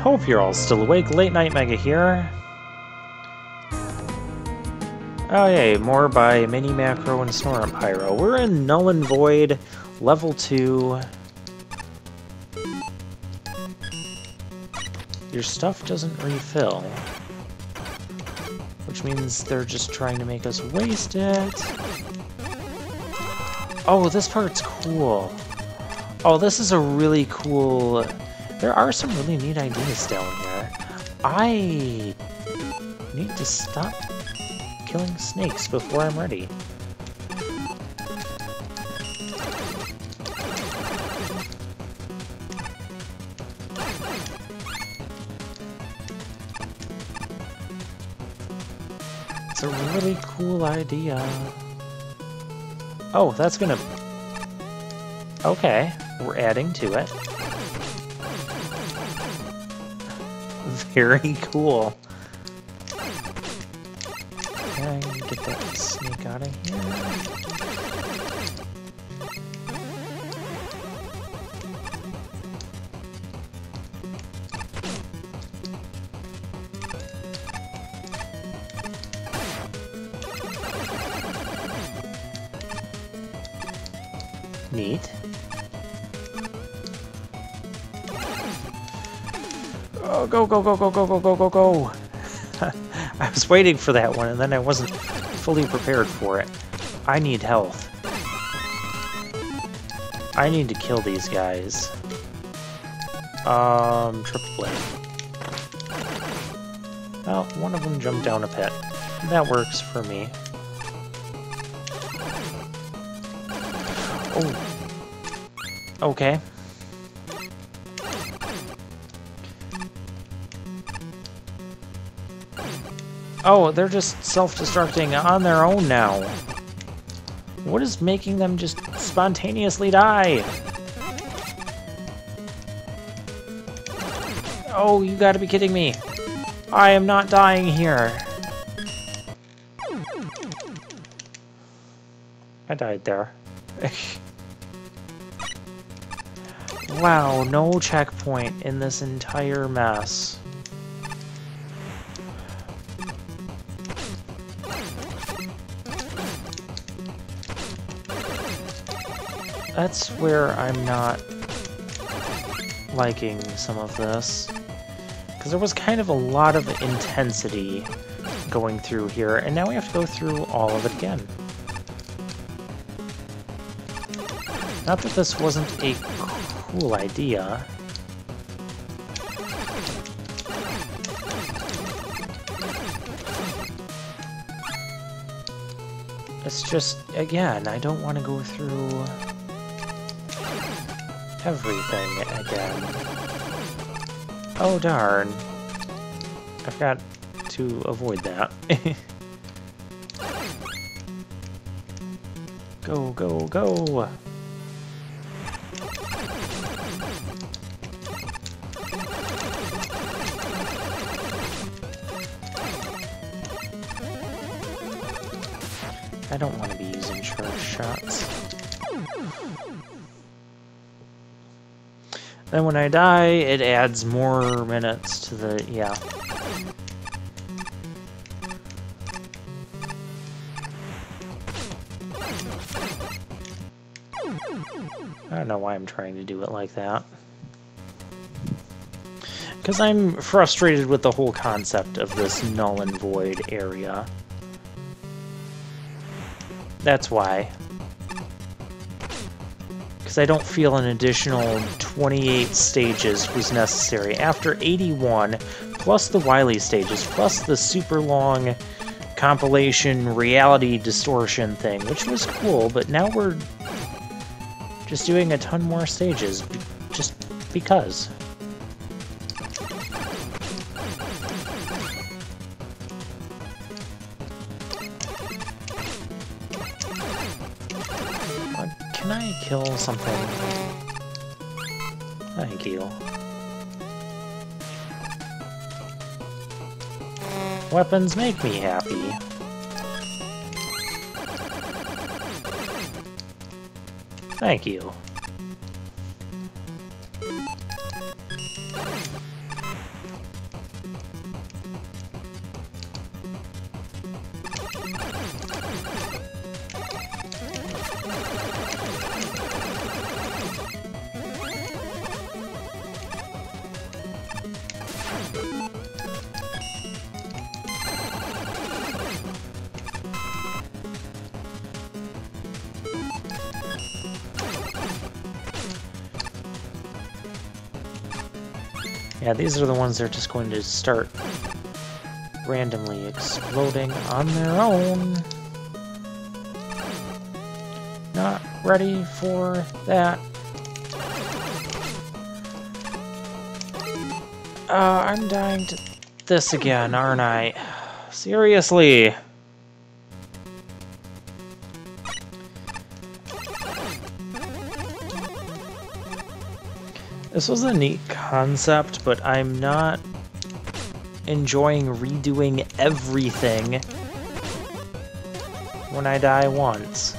Hope you're all still awake. Late Night Mega here. Oh yay, more by Mini Macro and Snorunt Pyro. We're in Null and Void, level 2. Your stuff doesn't refill. Which means they're just trying to make us waste it. Oh, this part's cool. Oh, this is a really cool... There are some really neat ideas down here. I need to stop killing snakes before I'm ready. It's a really cool idea. Oh, that's gonna... Okay, we're adding to it. Very cool. Can I get that snake out of here? Neat. Go, go, go, go, go, go, go, go, go! I was waiting for that one, and then I wasn't fully prepared for it. I need health. I need to kill these guys. Um, triple blade. Well, one of them jumped down a pit. That works for me. Oh. Okay. Oh, they're just self-destructing on their own now. What is making them just spontaneously die? Oh, you gotta be kidding me. I am not dying here. I died there. wow, no checkpoint in this entire mess. That's where I'm not liking some of this. Because there was kind of a lot of intensity going through here, and now we have to go through all of it again. Not that this wasn't a cool idea. It's just, again, I don't want to go through everything again. Oh darn. I've got to avoid that. go, go, go! I don't want to be using charge shots. Then when I die, it adds more minutes to the... yeah. I don't know why I'm trying to do it like that. Because I'm frustrated with the whole concept of this null and void area. That's why. Because I don't feel an additional 28 stages was necessary. After 81, plus the Wily stages, plus the super long compilation reality distortion thing, which was cool, but now we're just doing a ton more stages, just because. Something? Thank you. Weapons make me happy. Thank you. Yeah, these are the ones that are just going to start randomly exploding on their own. Not ready for that. Uh, I'm dying to this again, aren't I? Seriously. This was a neat concept, but I'm not enjoying redoing everything when I die once.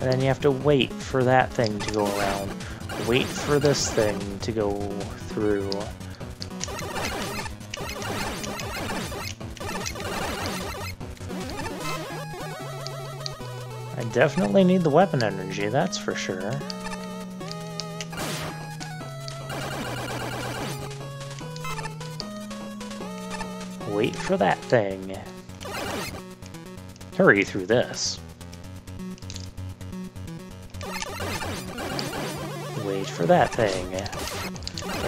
And then you have to wait for that thing to go around. Wait for this thing to go through. Definitely need the weapon energy, that's for sure. Wait for that thing. Hurry through this. Wait for that thing.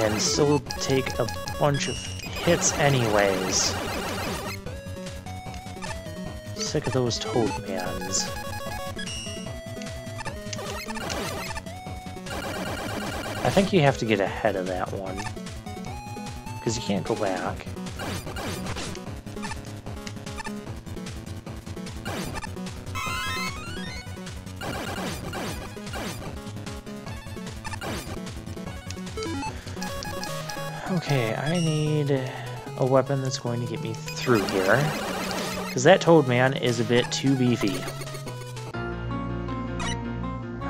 And still take a bunch of hits anyways. Sick of those Toadmans. I think you have to get ahead of that one. Because you can't go back. Okay, I need a weapon that's going to get me through here. Because that Toad Man is a bit too beefy.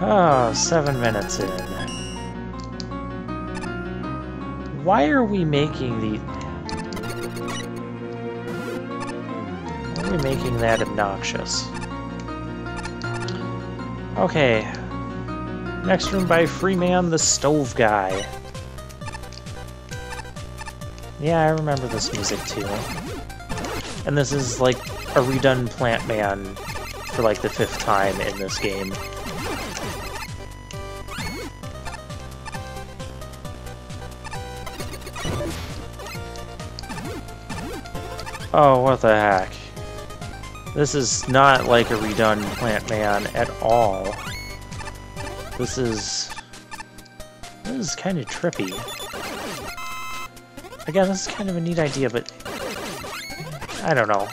Ah, oh, seven minutes in. Why are we making the... Why are we making that obnoxious? Okay. Next room by Freeman the Stove Guy. Yeah, I remember this music too. And this is like a redone Plant Man for like the fifth time in this game. Oh, what the heck. This is not like a redone Plant Man at all. This is... This is kind of trippy. Again, this is kind of a neat idea, but... I don't know.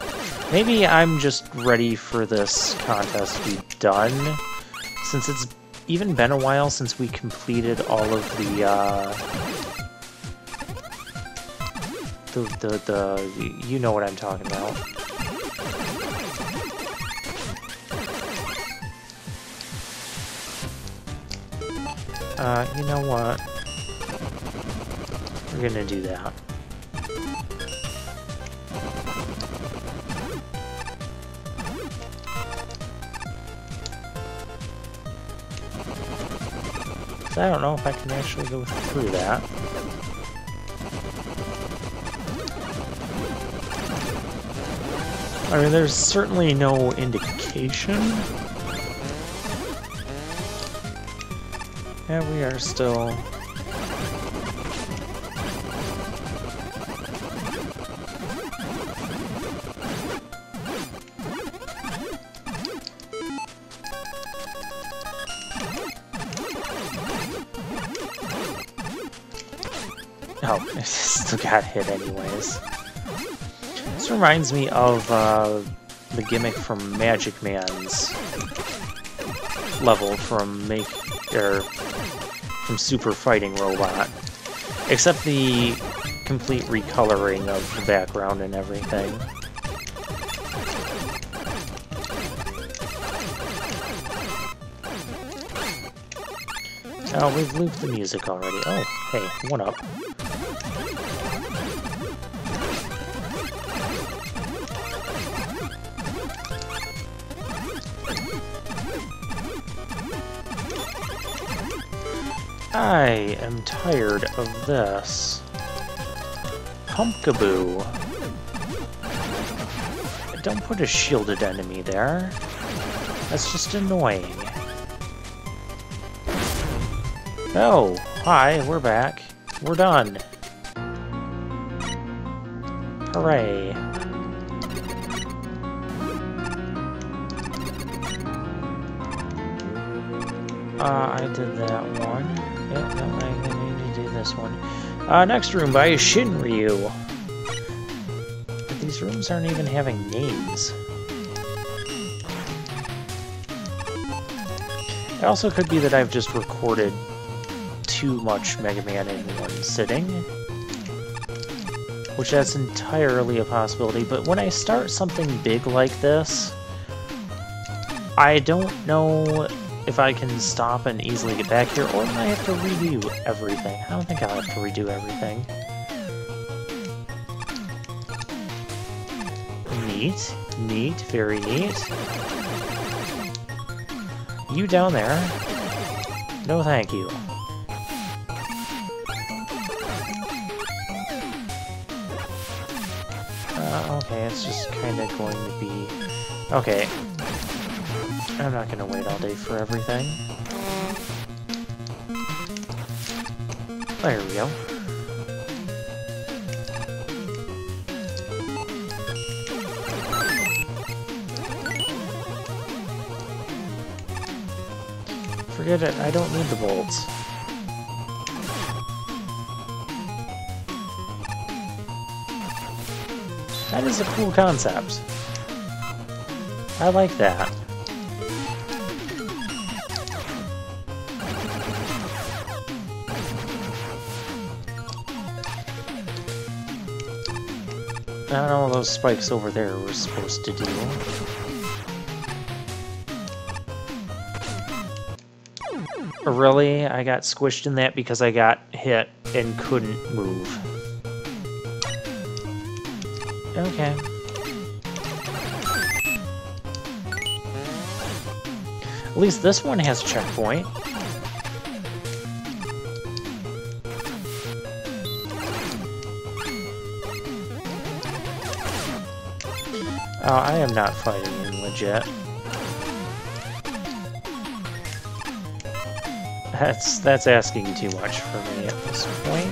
Maybe I'm just ready for this contest to be done, since it's even been a while since we completed all of the, uh... The, the, the... You know what I'm talking about. Uh, you know what? We're gonna do that. I don't know if I can actually go through that. I mean, there's certainly no indication. Yeah, we are still... hit anyways. This reminds me of uh, the gimmick from Magic Man's level from Make or from Super Fighting Robot, except the complete recoloring of the background and everything. Oh, we've looped the music already. Oh, hey, what up? I am tired of this. Pumpkaboo. don't put a shielded enemy there. That's just annoying. Oh, hi, we're back. We're done. Hooray. Uh, I did that one. Yeah, I need to do this one. Uh, next room by Shinryu. But these rooms aren't even having names. It also could be that I've just recorded too much Mega Man in one sitting. Which that's entirely a possibility, but when I start something big like this, I don't know if I can stop and easily get back here, or am I have to redo everything? I don't think I'll have to redo everything. Neat. Neat. Very neat. You down there. No thank you. Uh, okay, it's just kind of going to be... Okay, I'm not gonna wait all day for everything. There we go. Forget it, I don't need the bolts. That is a cool concept. I like that. Don't know what those spikes over there were supposed to do. Really? I got squished in that because I got hit and couldn't move. Okay. At least this one has a checkpoint. Oh, I am not fighting in legit. That's that's asking too much for me at this point.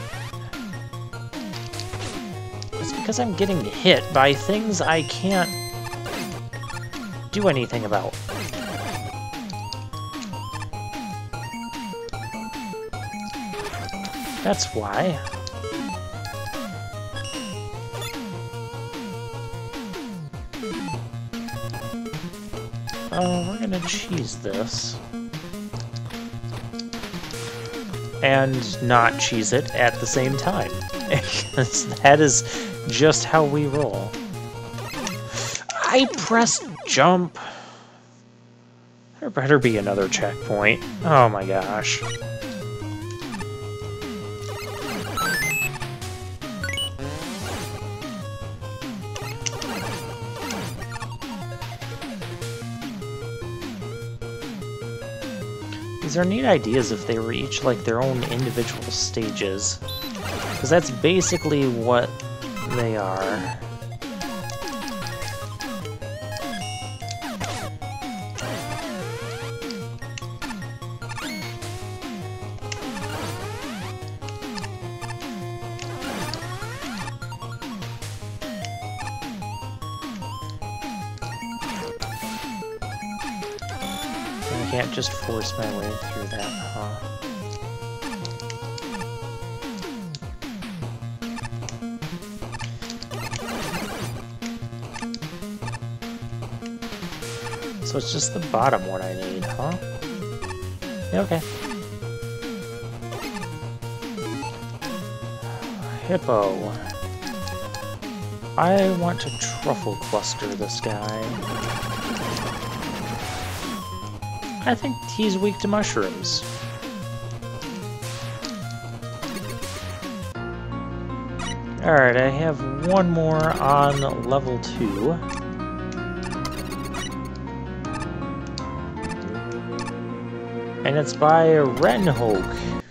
It's because I'm getting hit by things I can't do anything about. That's why. Oh, we're gonna cheese this. And not cheese it at the same time. Because that is just how we roll. I pressed jump. There better be another checkpoint. Oh my gosh. These are neat ideas if they were each like their own individual stages. Because that's basically what they are. Force my way through that, huh? So it's just the bottom one I need, huh? Yeah, okay. Hippo. I want to truffle cluster this guy. I think he's weak to mushrooms. Alright, I have one more on level 2. And it's by Renhoke.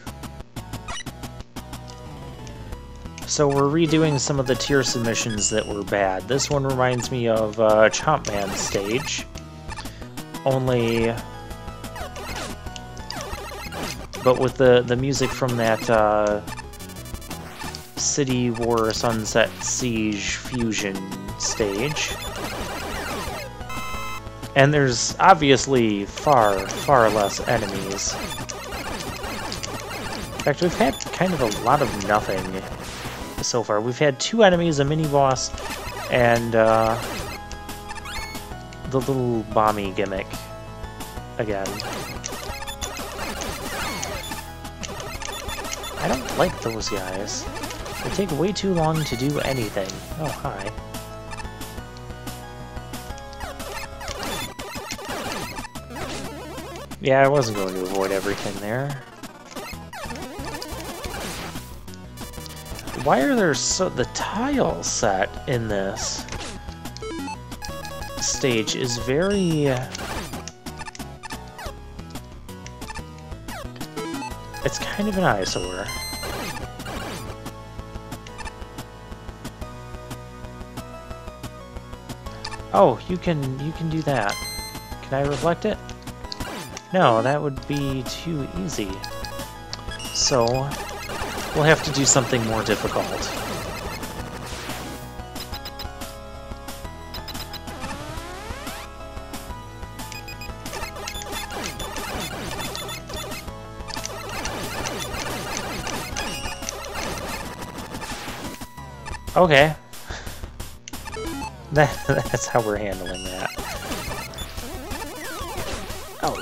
So we're redoing some of the tier submissions that were bad. This one reminds me of uh, Chomp Man stage. Only... But with the, the music from that uh, City War Sunset Siege Fusion stage. And there's obviously far, far less enemies. In fact, we've had kind of a lot of nothing so far. We've had two enemies, a mini-boss, and uh, the little bomby gimmick again. I don't like those guys. They take way too long to do anything. Oh, hi. Yeah, I wasn't going to avoid everything there. Why are there so... The tile set in this stage is very... Uh, It's kind of an eyesore. Oh, you can you can do that. Can I reflect it? No, that would be too easy. So, we'll have to do something more difficult. Okay. That, that's how we're handling that. Oh.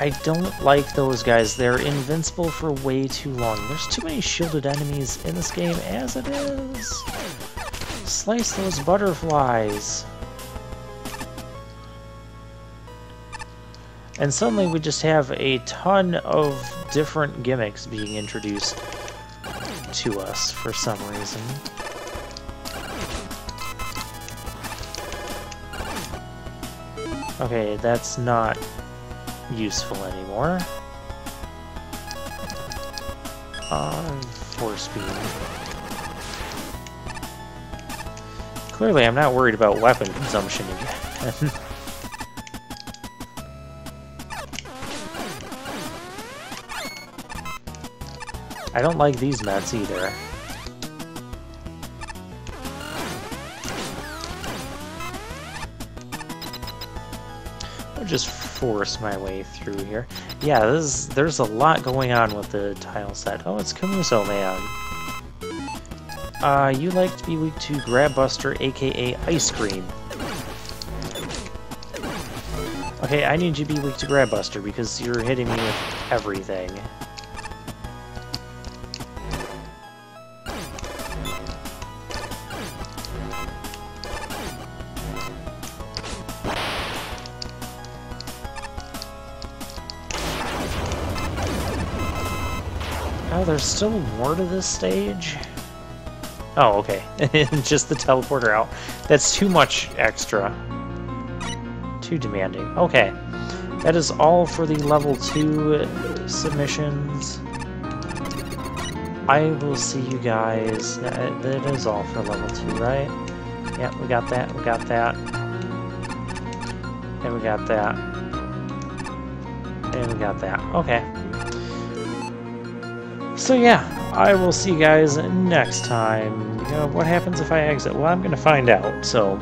I don't like those guys. They're invincible for way too long. There's too many shielded enemies in this game as it is. Slice those butterflies. And suddenly we just have a ton of different gimmicks being introduced to us for some reason. Okay, that's not useful anymore. Uh, force beam. Clearly I'm not worried about weapon consumption again. I don't like these mats either. I'll just force my way through here. Yeah, is, there's a lot going on with the tile set. Oh, it's Camuso Man. Uh, you like to be weak to Grab Buster, aka Ice Cream. Okay, I need you to be weak to Grab Buster because you're hitting me with everything. There's still more to this stage? Oh, okay. Just the teleporter out. That's too much extra. Too demanding. Okay. That is all for the level 2 submissions. I will see you guys. That is all for level 2, right? Yeah, we got that, we got that. And we got that. And we got that. Okay. So yeah, I will see you guys next time. You know, what happens if I exit? Well, I'm going to find out, so...